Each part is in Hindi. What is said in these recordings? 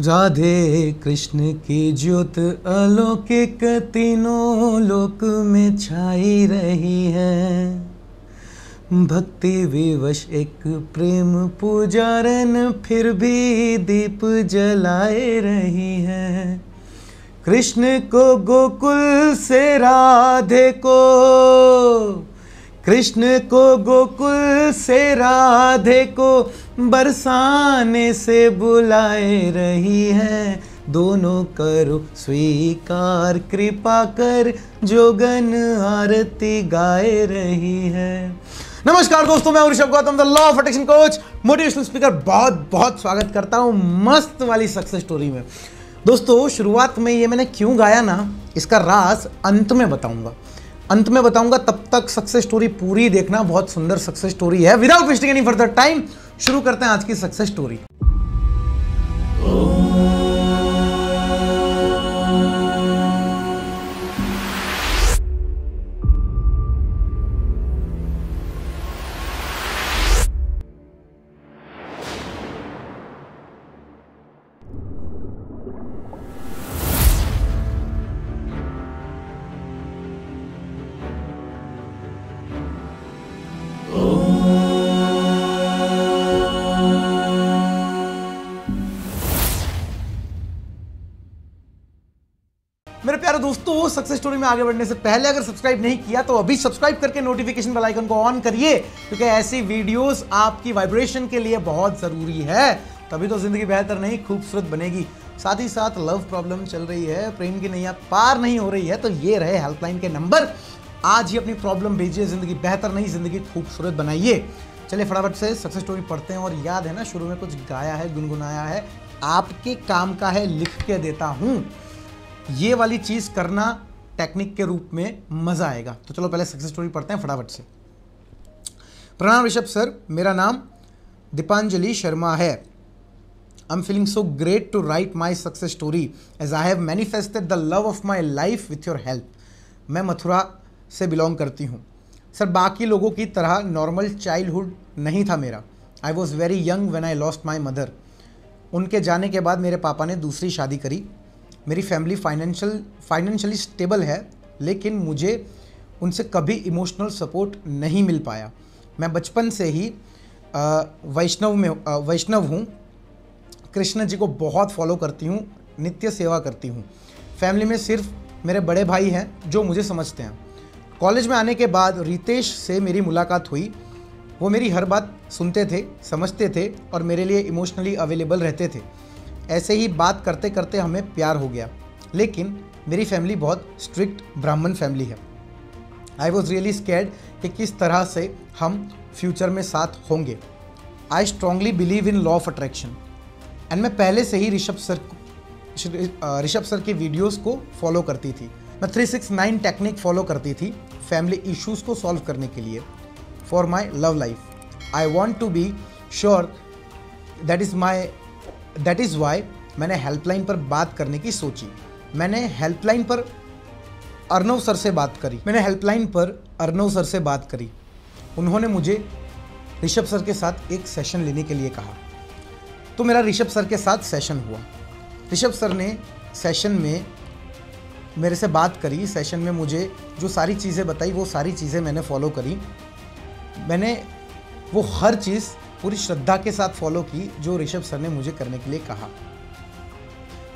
राधे कृष्ण की ज्योत अलौकिक तीनों लोक में छाई रही है। भक्ति विवश एक प्रेम पुजारन फिर भी दीप जलाए रही है। कृष्ण को गोकुल से राधे को कृष्ण को गोकुल से, राधे को बरसाने से बुलाए रही है। दोनों करो स्वीकार, कृपा कर जोगन आरती गाए रही है। नमस्कार दोस्तों, मैं Rishabh Gautam the law of attraction coach motivational speaker बहुत बहुत स्वागत करता हूँ मस्त वाली सक्सेस स्टोरी में। दोस्तों, शुरुआत में ये मैंने क्यों गाया ना, इसका राज अंत में बताऊँगा। अंत में बताऊँगा, तब तक सक्सेस स्टोरी पूरी देखना, बहुत सुंदर सक्सेस स्टोरी है। Without wasting any further time शुरू करते हैं आज की सक्सेस स्टोरी प्यारे दोस्तों सक्सेस स्टोरी में आगे बढ़ने से पहले अगर सब्सक्राइब नहीं किया तो अभी सब्सक्राइब करके नोटिफिकेशन बेल आइकन को ऑन करिए, क्योंकि ऐसी वीडियोस आपकी वाइब्रेशन के लिए बहुत ज़रूरी है। तभी तो ज़िंदगी बेहतर नहीं, खूबसूरत बनेगी। साथ ही साथ लव प्रॉब्लम चल रही है, प्रेम की नैया पार नहीं हो रही है तो ये रहे हेल्पलाइन के नंबर आज ही अपनी प्रॉब्लम भेजिए, ज़िंदगी बेहतर नहीं, ज़िंदगी खूबसूरत बनाइए। चलिए फटाफट से सक्सेस स्टोरी पढ़ते हैं, और याद है ना, शुरू में कुछ गाया है, गुनगुनाया है, आपके काम का है, लिख के देता हूँ। ये वाली चीज़ करना टेक्निक के रूप में मज़ा आएगा। तो चलो पहले सक्सेस स्टोरी पढ़ते हैं फटाफट से। प्रणाम ऋषभ सर, मेरा नाम दीपांजलि शर्मा है। I am feeling so great to write my success story as I have manifested the love of my life with your help मैं मथुरा से बिलोंग करती हूँ। सर, बाकी लोगों की तरह नॉर्मल चाइल्डहुड नहीं था मेरा। I was very young when I lost my mother उनके जाने के बाद मेरे पापा ने दूसरी शादी करी। मेरी फैमिली फाइनेंशियल फाइनेंशियली स्टेबल है, लेकिन मुझे उनसे कभी इमोशनल सपोर्ट नहीं मिल पाया। मैं बचपन से ही वैष्णव में वैष्णव हूँ। कृष्ण जी को बहुत फॉलो करती हूँ, नित्य सेवा करती हूँ। फैमिली में सिर्फ़ मेरे बड़े भाई हैं, जो मुझे समझते हैं। कॉलेज में आने के बाद रितेश से मेरी मुलाकात हुई। वो मेरी हर बात सुनते थे, समझते थे और मेरे लिए इमोशनली अवेलेबल रहते थे। ऐसे ही बात करते करते हमें प्यार हो गया। लेकिन मेरी फैमिली बहुत स्ट्रिक्ट ब्राह्मण फैमिली है। आई वॉज़ रियली स्कैर्ड कि किस तरह से हम फ्यूचर में साथ होंगे। I strongly believe in law of attraction and मैं पहले से ही ऋषभ सर ऋषभ सर की वीडियोस को फॉलो करती थी। मैं 369 टेक्निक फॉलो करती थी फैमिली इश्यूज़ को सॉल्व करने के लिए। For my love life I want to be sure that is my that is why मैंने हेल्पलाइन पर बात करने की सोची। मैंने हेल्पलाइन पर अर्नव सर से बात करी। मैंने हेल्पलाइन पर अर्नव सर से बात करी। उन्होंने मुझे ऋषभ सर के साथ एक सेशन लेने के लिए कहा। तो मेरा ऋषभ सर के साथ सेशन हुआ। ऋषभ सर ने सेशन में मेरे से बात करी। सेशन में मुझे जो सारी चीज़ें बताई, वो सारी चीज़ें मैंने फॉलो करी। मैंने वो हर चीज़ पूरी श्रद्धा के साथ फॉलो की जो ऋषभ सर ने मुझे करने के लिए कहा।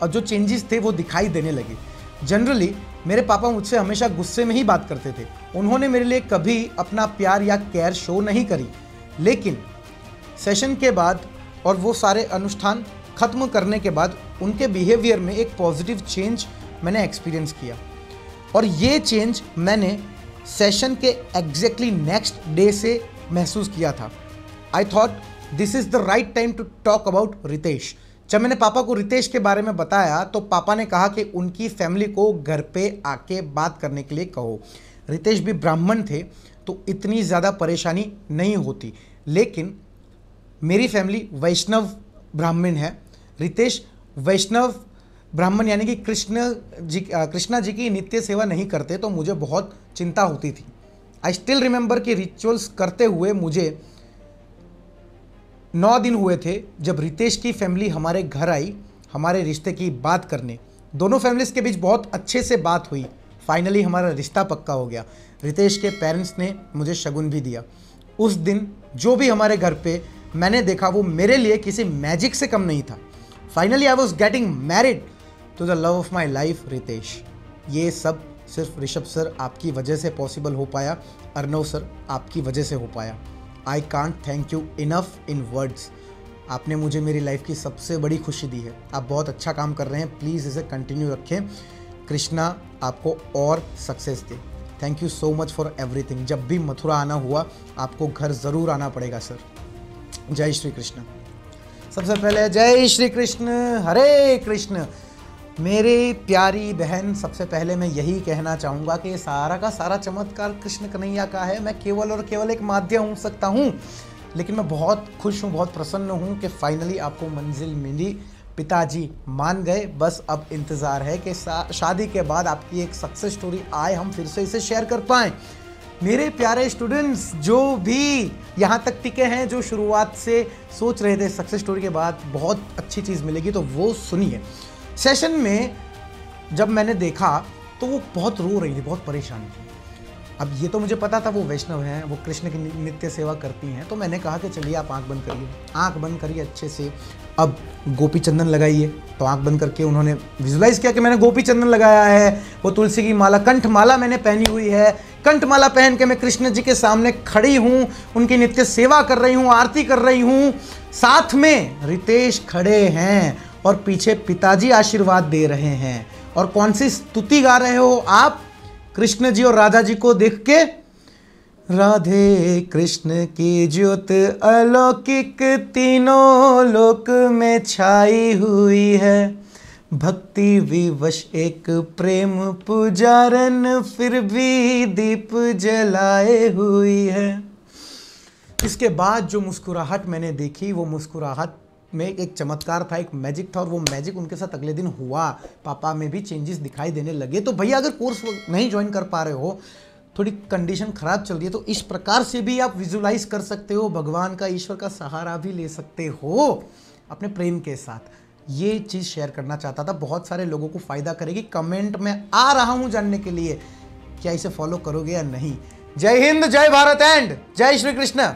और जो चेंजेस थे वो दिखाई देने लगे। जनरली मेरे पापा मुझसे हमेशा गुस्से में ही बात करते थे। उन्होंने मेरे लिए कभी अपना प्यार या केयर शो नहीं करी। लेकिन सेशन के बाद और वो सारे अनुष्ठान खत्म करने के बाद उनके बिहेवियर में एक पॉजिटिव चेंज मैंने एक्सपीरियंस किया। और ये चेंज मैंने सेशन के एग्जैक्टली नेक्स्ट डे से महसूस किया था। I thought this is the right time to talk about Ritesh जब मैंने पापा को रितेश के बारे में बताया तो पापा ने कहा कि उनकी फैमिली को घर पे आके बात करने के लिए कहो। रितेश भी ब्राह्मण थे तो इतनी ज़्यादा परेशानी नहीं होती। लेकिन मेरी फैमिली वैष्णव ब्राह्मण है। रितेश वैष्णव ब्राह्मण, यानी कि कृष्ण जी, कृष्णा जी की नित्य सेवा नहीं करते तो मुझे बहुत चिंता होती थी। आई स्टिल रिमेंबर कि रिचुअल्स करते हुए मुझे नौ दिन हुए थे जब रितेश की फैमिली हमारे घर आई, हमारे रिश्ते की बात करने। दोनों फैमिलीज़ के बीच बहुत अच्छे से बात हुई। फाइनली हमारा रिश्ता पक्का हो गया। रितेश के पेरेंट्स ने मुझे शगुन भी दिया। उस दिन जो भी हमारे घर पे मैंने देखा, वो मेरे लिए किसी मैजिक से कम नहीं था। Finally I was getting married to the love of my life Ritesh. ये सब सिर्फ़ ऋषभ सर आपकी वजह से पॉसिबल हो पाया, अर्नव सर आपकी वजह से हो पाया। I can't thank you enough in words आपने मुझे मेरी लाइफ की सबसे बड़ी खुशी दी है। आप बहुत अच्छा काम कर रहे हैं। प्लीज़ इसे कंटिन्यू रखें। कृष्णा आपको और success they. Thank you so much for everything जब भी मथुरा आना हुआ, आपको घर ज़रूर आना पड़ेगा सर जय श्री कृष्ण। सबसे पहले जय श्री कृष्ण। हरे कृष्ण। मेरी प्यारी बहन, सबसे पहले मैं यही कहना चाहूँगा कि सारा का सारा चमत्कार कृष्ण कन्हैया का है। मैं केवल और केवल एक माध्यम हो, सकता हूँ, लेकिन मैं बहुत खुश हूँ, बहुत प्रसन्न हूँ कि फाइनली आपको मंजिल मिली। पिताजी मान गए। बस अब इंतज़ार है कि शादी के बाद आपकी एक सक्सेस स्टोरी आए, हम फिर से इसे शेयर कर पाएँ। मेरे प्यारे स्टूडेंट्स जो भी यहाँ तक टिके हैं, जो शुरुआत से सोच रहे थे सक्सेस स्टोरी के बाद बहुत अच्छी चीज़ मिलेगी तो वो सुनिए। सेशन में जब मैंने देखा तो वो बहुत रो रही थी, बहुत परेशान थी। अब ये तो मुझे पता था वो वैष्णव हैं, वो कृष्ण की नित्य सेवा करती हैं तो मैंने कहा कि चलिए आप आँख बंद करिए। आँख बंद करिए अच्छे से। अब गोपी चंदन लगाइए। तो आँख बंद करके उन्होंने विजुलाइज किया कि मैंने गोपी चंदन लगाया है, वो तुलसी की माला कंठ माला मैंने पहनी हुई है। कंठ माला पहन के मैं कृष्ण जी के सामने खड़ी हूँ, उनकी नित्य सेवा कर रही हूँ, आरती कर रही हूँ। साथ में रितेश खड़े हैं। और पीछे पिताजी आशीर्वाद दे रहे हैं। और कौन सी स्तुति गा रहे हो आप? कृष्ण जी और राधा जी को देख के, राधे कृष्ण की ज्योत अलौकिक तीनों लोक में छाई हुई है। भक्ति विवश एक प्रेम पुजारन फिर भी दीप जलाए हुई है। इसके बाद जो मुस्कुराहट मैंने देखी, वो मुस्कुराहट में एक चमत्कार था, एक मैजिक था और वो मैजिक उनके साथ अगले दिन हुआ। पापा में भी चेंजेस दिखाई देने लगे। तो भैया, अगर कोर्स नहीं ज्वाइन कर पा रहे हो, थोड़ी कंडीशन खराब चल रही है तो इस प्रकार से भी आप विजुलाइज कर सकते हो, भगवान का, ईश्वर का सहारा भी ले सकते हो अपने प्रेम के साथ। ये चीज़ शेयर करना चाहता था। बहुत सारे लोगों को फ़ायदा करेगी। कमेंट में आ रहा हूँ जानने के लिए। क्या इसे फॉलो करोगे या नहीं? जय हिंद, जय भारत एंड जय श्री कृष्ण।